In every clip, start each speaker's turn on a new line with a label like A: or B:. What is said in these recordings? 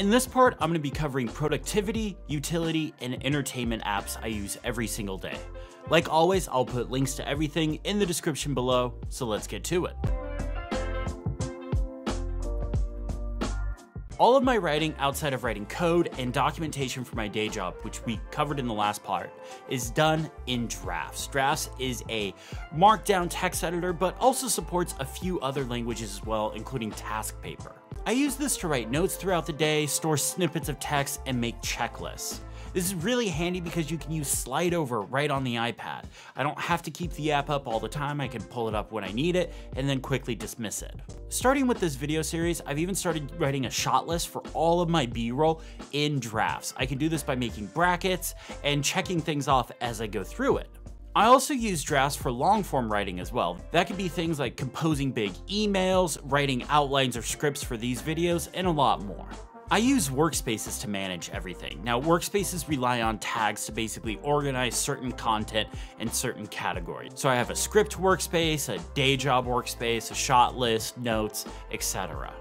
A: In this part, I'm gonna be covering productivity, utility, and entertainment apps I use every single day. Like always, I'll put links to everything in the description below, so let's get to it. All of my writing outside of writing code and documentation for my day job, which we covered in the last part, is done in Drafts. Drafts is a markdown text editor, but also supports a few other languages as well, including TaskPaper. I use this to write notes throughout the day, store snippets of text, and make checklists. This is really handy because you can use slide over right on the iPad. I don't have to keep the app up all the time, I can pull it up when I need it and then quickly dismiss it. Starting with this video series, I've even started writing a shot list for all of my B-roll in drafts. I can do this by making brackets and checking things off as I go through it. I also use drafts for long form writing as well. That could be things like composing big emails, writing outlines or scripts for these videos, and a lot more. I use workspaces to manage everything. Now, workspaces rely on tags to basically organize certain content in certain categories. So I have a script workspace, a day job workspace, a shot list, notes, etc.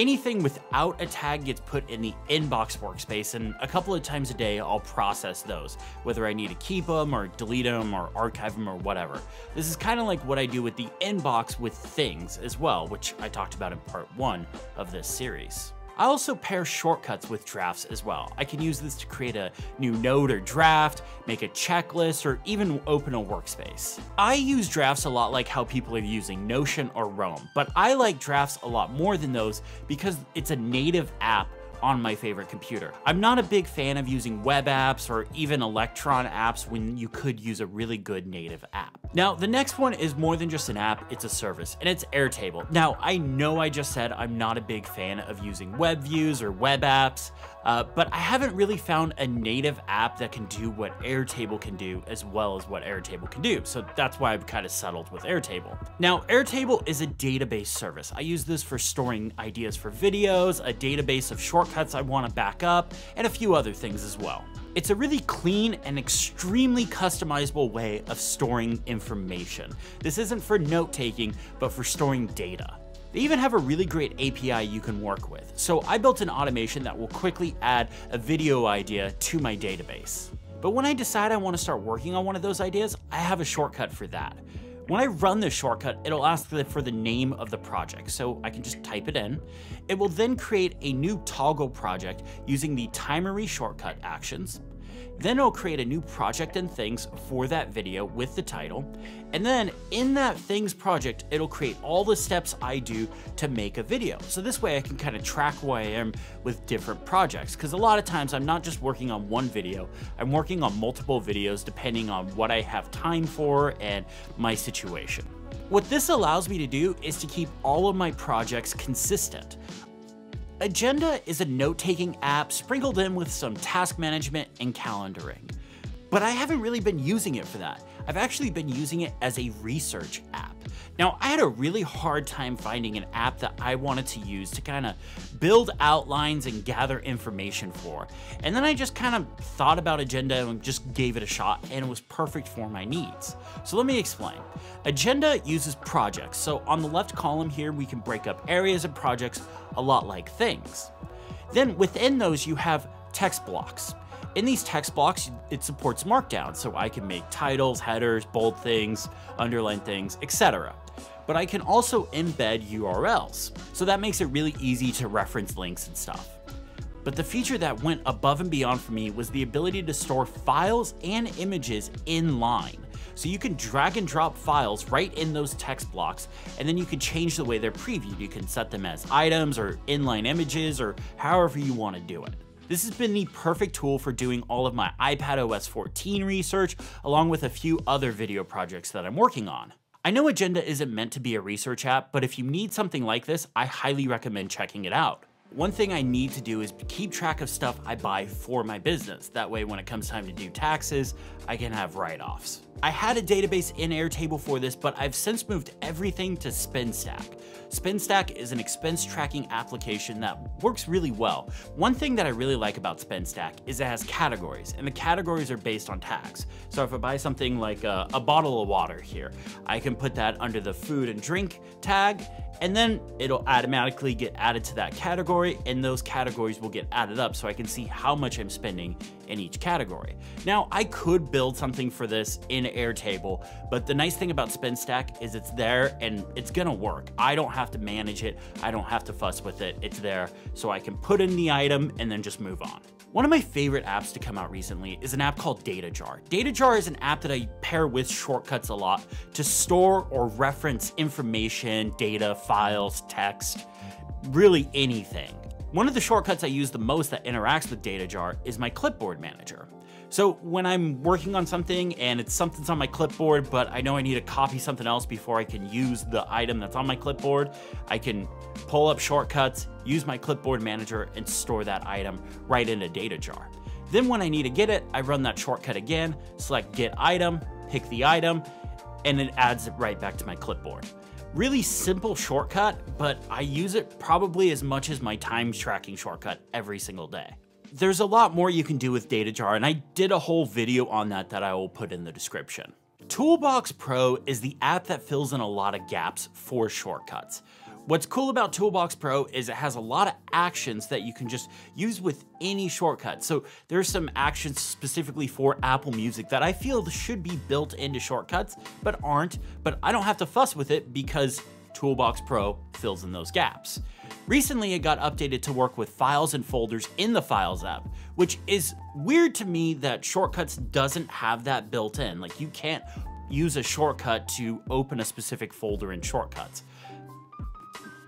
A: Anything without a tag gets put in the inbox workspace, and a couple of times a day I'll process those, whether I need to keep them or delete them or archive them or whatever. This is kind of like what I do with the inbox with things as well, which I talked about in part one of this series. I also pair shortcuts with drafts as well. I can use this to create a new note or draft, make a checklist, or even open a workspace. I use drafts a lot like how people are using Notion or Roam, but I like drafts a lot more than those because it's a native app on my favorite computer. I'm not a big fan of using web apps or even Electron apps when you could use a really good native app. Now, the next one is more than just an app, it's a service, and it's Airtable. Now, I know I just said I'm not a big fan of using web views or web apps, uh, but I haven't really found a native app that can do what Airtable can do as well as what Airtable can do. So that's why I've kind of settled with Airtable. Now, Airtable is a database service. I use this for storing ideas for videos, a database of shortcuts I want to back up, and a few other things as well. It's a really clean and extremely customizable way of storing information. This isn't for note taking, but for storing data. They even have a really great API you can work with. So I built an automation that will quickly add a video idea to my database. But when I decide I want to start working on one of those ideas, I have a shortcut for that. When I run this shortcut, it'll ask for the name of the project, so I can just type it in. It will then create a new Toggl project using the Timery shortcut actions. Then it'll create a new project and things for that video with the title. And then in that things project, it'll create all the steps I do to make a video. So this way I can kind of track where I am with different projects. Cause a lot of times I'm not just working on one video, I'm working on multiple videos depending on what I have time for and my situation. What this allows me to do is to keep all of my projects consistent. Agenda is a note-taking app sprinkled in with some task management and calendaring. But I haven't really been using it for that. I've actually been using it as a research app. Now, I had a really hard time finding an app that I wanted to use to kind of build outlines and gather information for. And then I just kind of thought about Agenda and just gave it a shot, and it was perfect for my needs. So let me explain. Agenda uses projects. So on the left column here, we can break up areas of projects a lot like things. Then within those, you have text blocks. In these text blocks, it supports Markdown, so I can make titles, headers, bold things, underline things, etc but I can also embed URLs. So that makes it really easy to reference links and stuff. But the feature that went above and beyond for me was the ability to store files and images in line. So you can drag and drop files right in those text blocks, and then you can change the way they're previewed. You can set them as items or inline images or however you want to do it. This has been the perfect tool for doing all of my iPad OS 14 research, along with a few other video projects that I'm working on. I know Agenda isn't meant to be a research app, but if you need something like this, I highly recommend checking it out. One thing I need to do is keep track of stuff I buy for my business. That way, when it comes time to do taxes, I can have write-offs. I had a database in Airtable for this, but I've since moved everything to SpendStack. SpendStack is an expense tracking application that works really well. One thing that I really like about SpendStack is it has categories, and the categories are based on tags. So if I buy something like a, a bottle of water here, I can put that under the food and drink tag, and then it'll automatically get added to that category category and those categories will get added up so I can see how much I'm spending in each category. Now, I could build something for this in Airtable, but the nice thing about SpendStack is it's there and it's gonna work. I don't have to manage it. I don't have to fuss with it. It's there so I can put in the item and then just move on. One of my favorite apps to come out recently is an app called DataJar. DataJar is an app that I pair with shortcuts a lot to store or reference information, data, files, text, really anything. One of the shortcuts I use the most that interacts with DataJar is my clipboard manager. So when I'm working on something and it's something's on my clipboard, but I know I need to copy something else before I can use the item that's on my clipboard, I can pull up shortcuts, use my clipboard manager, and store that item right in a DataJar. Then when I need to get it, I run that shortcut again, select get item, pick the item, and it adds it right back to my clipboard. Really simple shortcut, but I use it probably as much as my time tracking shortcut every single day. There's a lot more you can do with DataJar, and I did a whole video on that that I will put in the description. Toolbox Pro is the app that fills in a lot of gaps for shortcuts. What's cool about Toolbox Pro is it has a lot of actions that you can just use with any shortcut. So there's some actions specifically for Apple Music that I feel should be built into shortcuts, but aren't, but I don't have to fuss with it because Toolbox Pro fills in those gaps. Recently, it got updated to work with files and folders in the Files app, which is weird to me that Shortcuts doesn't have that built in. Like, you can't use a shortcut to open a specific folder in Shortcuts.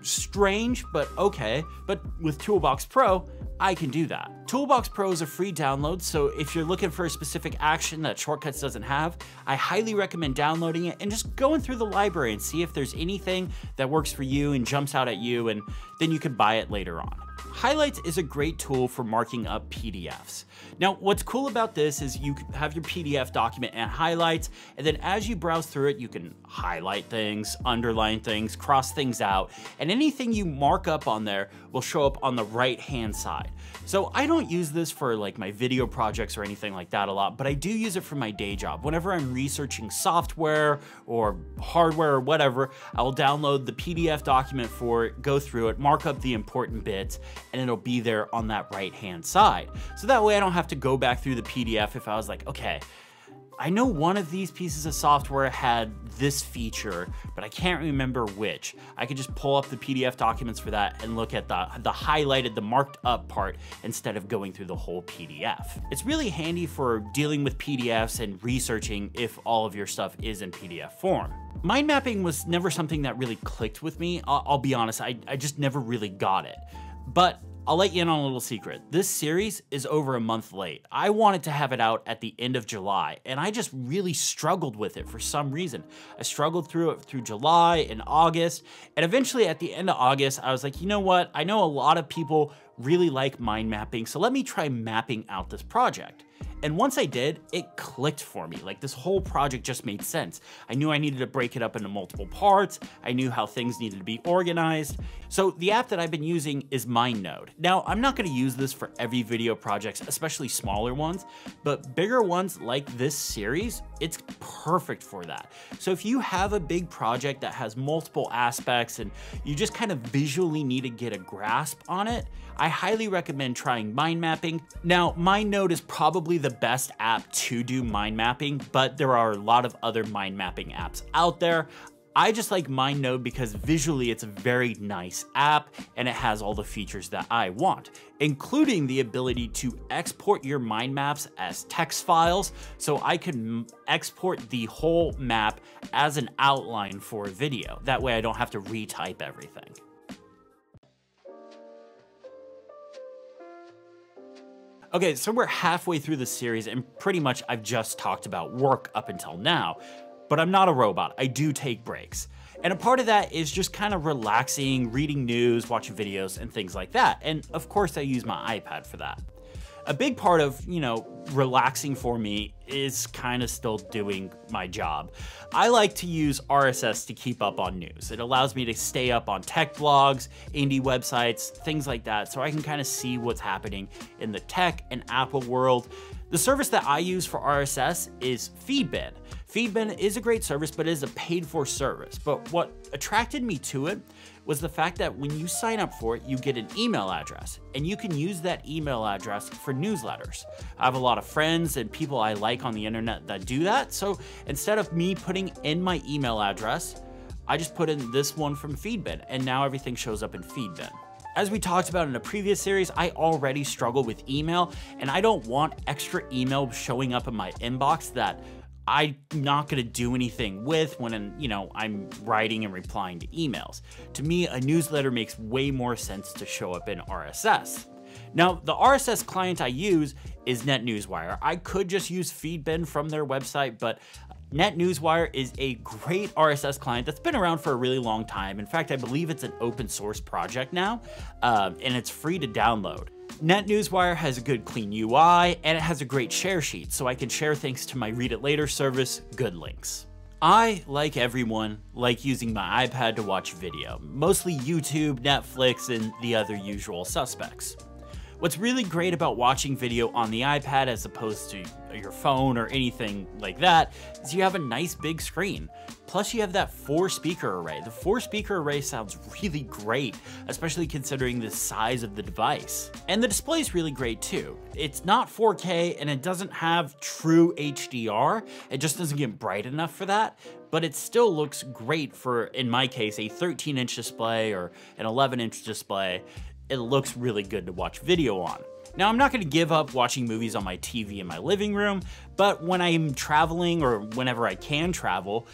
A: Strange, but okay. But with Toolbox Pro, I can do that. Toolbox Pro is a free download, so if you're looking for a specific action that Shortcuts doesn't have, I highly recommend downloading it and just going through the library and see if there's anything that works for you and jumps out at you, and then you can buy it later on. Highlights is a great tool for marking up PDFs. Now, what's cool about this is you have your PDF document and highlights, and then as you browse through it, you can highlight things, underline things, cross things out, and anything you mark up on there will show up on the right-hand side. So I don't use this for like my video projects or anything like that a lot, but I do use it for my day job. Whenever I'm researching software or hardware or whatever, I'll download the PDF document for it, go through it, mark up the important bits, and it'll be there on that right hand side. So that way I don't have to go back through the PDF if I was like, okay, I know one of these pieces of software had this feature, but I can't remember which. I could just pull up the PDF documents for that and look at the, the highlighted, the marked up part instead of going through the whole PDF. It's really handy for dealing with PDFs and researching if all of your stuff is in PDF form. Mind mapping was never something that really clicked with me. I'll, I'll be honest, I, I just never really got it. But I'll let you in on a little secret. This series is over a month late. I wanted to have it out at the end of July, and I just really struggled with it for some reason. I struggled through it through July and August, and eventually at the end of August, I was like, you know what? I know a lot of people really like mind mapping, so let me try mapping out this project. And once I did, it clicked for me. Like this whole project just made sense. I knew I needed to break it up into multiple parts. I knew how things needed to be organized. So the app that I've been using is MindNode. Now, I'm not gonna use this for every video projects, especially smaller ones, but bigger ones like this series, it's perfect for that. So if you have a big project that has multiple aspects and you just kind of visually need to get a grasp on it, I highly recommend trying mind mapping. Now, MindNode is probably the best app to do mind mapping, but there are a lot of other mind mapping apps out there. I just like MindNode because visually it's a very nice app and it has all the features that I want, including the ability to export your mind maps as text files so I can export the whole map as an outline for a video. That way I don't have to retype everything. Okay, so we're halfway through the series and pretty much I've just talked about work up until now, but I'm not a robot. I do take breaks. And a part of that is just kind of relaxing, reading news, watching videos, and things like that. And of course, I use my iPad for that a big part of, you know, relaxing for me is kind of still doing my job. I like to use RSS to keep up on news. It allows me to stay up on tech blogs, indie websites, things like that, so I can kind of see what's happening in the tech and Apple world. The service that I use for RSS is Feedbin. Feedbin is a great service, but it is a paid for service. But what attracted me to it was the fact that when you sign up for it, you get an email address, and you can use that email address for newsletters. I have a lot of friends and people I like on the internet that do that, so instead of me putting in my email address, I just put in this one from Feedbin, and now everything shows up in Feedbin. As we talked about in a previous series, I already struggle with email, and I don't want extra email showing up in my inbox that I'm not going to do anything with when you know I'm writing and replying to emails. To me, a newsletter makes way more sense to show up in RSS. Now, the RSS client I use is NetNewsWire. I could just use Feedbin from their website, but NetNewsWire is a great RSS client that's been around for a really long time. In fact, I believe it's an open source project now, um, and it's free to download. NetNewsWire has a good clean UI, and it has a great share sheet, so I can share things to my Read It Later service, GoodLinks. I, like everyone, like using my iPad to watch video, mostly YouTube, Netflix, and the other usual suspects. What's really great about watching video on the iPad as opposed to your phone or anything like that is you have a nice big screen. Plus you have that four speaker array. The four speaker array sounds really great, especially considering the size of the device. And the display is really great too. It's not 4K and it doesn't have true HDR. It just doesn't get bright enough for that, but it still looks great for, in my case, a 13 inch display or an 11 inch display it looks really good to watch video on. Now, I'm not to give up watching movies on my TV in my living room, but when I'm traveling or whenever I can travel,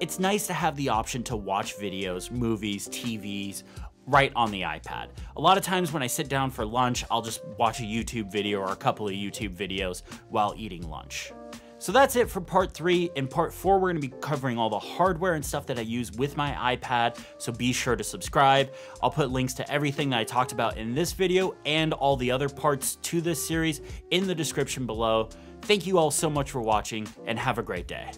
A: it's nice to have the option to watch videos, movies, TVs, right on the iPad. A lot of times when I sit down for lunch, I'll just watch a YouTube video or a couple of YouTube videos while eating lunch. So that's it for part three. In part four, we're gonna be covering all the hardware and stuff that I use with my iPad, so be sure to subscribe. I'll put links to everything that I talked about in this video and all the other parts to this series in the description below. Thank you all so much for watching and have a great day.